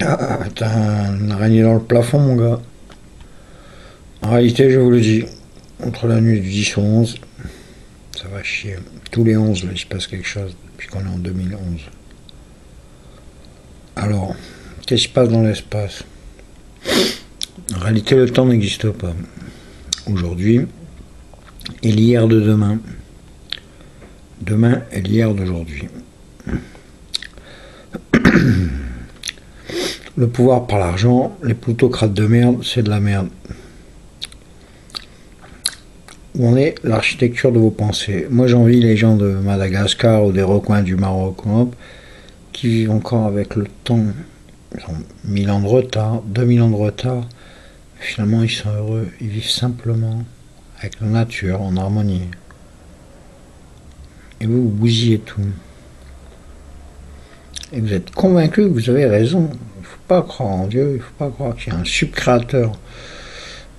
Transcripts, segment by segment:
Ah, t'as une araignée dans le plafond, mon gars. En réalité, je vous le dis, entre la nuit du 10 au 11, ça va chier. Tous les 11, là, il se passe quelque chose, puisqu'on est en 2011. Alors, qu'est-ce qui se passe dans l'espace? En réalité, le temps n'existe pas. Aujourd'hui est l'hier de demain. Demain est l'hier d'aujourd'hui. Le pouvoir par l'argent, les plutocrates de merde, c'est de la merde. Où en est l'architecture de vos pensées? Moi j'envie les gens de Madagascar ou des recoins du Maroc qui vivent encore avec le temps. Ils ont 1000 ans de retard, 2000 ans de retard. Finalement ils sont heureux, ils vivent simplement avec la nature en harmonie. Et vous, vous bousillez tout. Et vous êtes convaincu que vous avez raison. Ne faut pas croire en Dieu, il ne faut pas croire qu'il y a un subcréateur.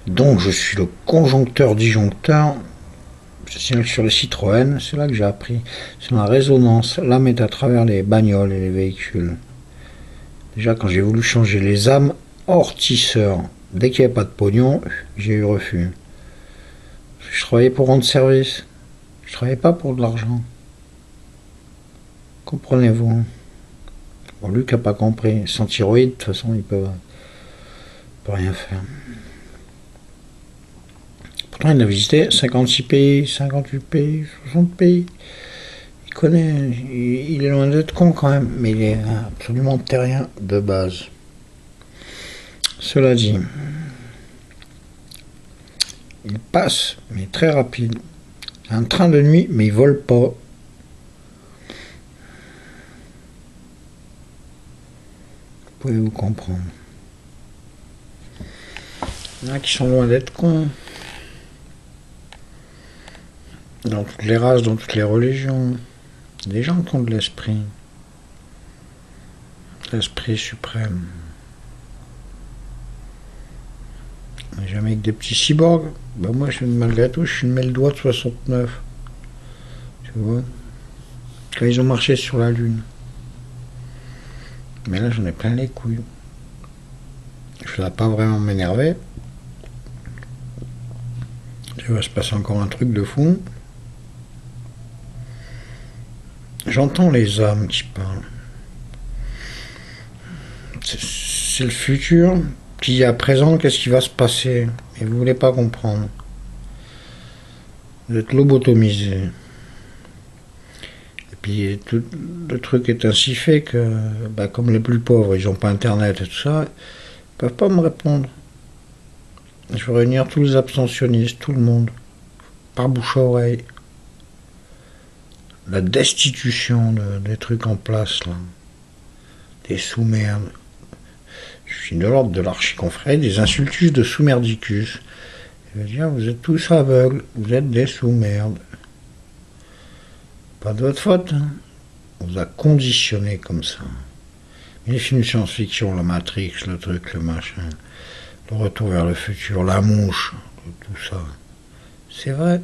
Donc je suis le conjoncteur disjoncteur. Je signale sur le Citroën, c'est là que j'ai appris. C'est la résonance. L'âme est à travers les bagnoles et les véhicules. Déjà, quand j'ai voulu changer les âmes hors tisseur, dès qu'il n'y avait pas de pognon, j'ai eu refus. Je travaillais pour rendre service. Je travaillais pas pour de l'argent. Comprenez-vous Bon, Luc n'a pas compris. Sans thyroïde, de toute façon, il peut, peut rien faire. Pourtant, il a visité 56 pays, 58 pays, 60 pays. Il connaît, il est loin d'être con quand même, mais il est absolument terrien de base. Cela dit, il passe, mais très rapide. Un train de nuit, mais il vole pas. Pouvez-vous comprendre Il y en a qui sont loin d'être cons. Dans toutes les races, dans toutes les religions. Des gens qui ont de l'esprit. L'esprit suprême. Jamais que des petits cyborgs. Ben moi, je, malgré tout, je suis une doigt de 69. Tu vois? Quand ils ont marché sur la Lune. Mais là, j'en ai plein les couilles. Je ne pas vraiment m'énerver. Il va se passer encore un truc de fou. J'entends les âmes qui parlent. C'est le futur qui à présent, qu'est-ce qui va se passer? Et vous voulez pas comprendre. Vous êtes lobotomisé. Le truc est ainsi fait que, bah, comme les plus pauvres, ils n'ont pas internet et tout ça, ils peuvent pas me répondre. Je vais réunir tous les abstentionnistes, tout le monde, par bouche à oreille. La destitution des trucs en place, là. Des sous-merdes. Je suis de l'ordre de l'archiconfrère des insultus de sous-merdicus. Je veux dire, vous êtes tous aveugles, vous êtes des sous-merdes. De votre faute. Hein. On vous a conditionné comme ça. les films de science-fiction, la Matrix, le truc, le machin, le retour vers le futur, la mouche, tout ça. C'est vrai.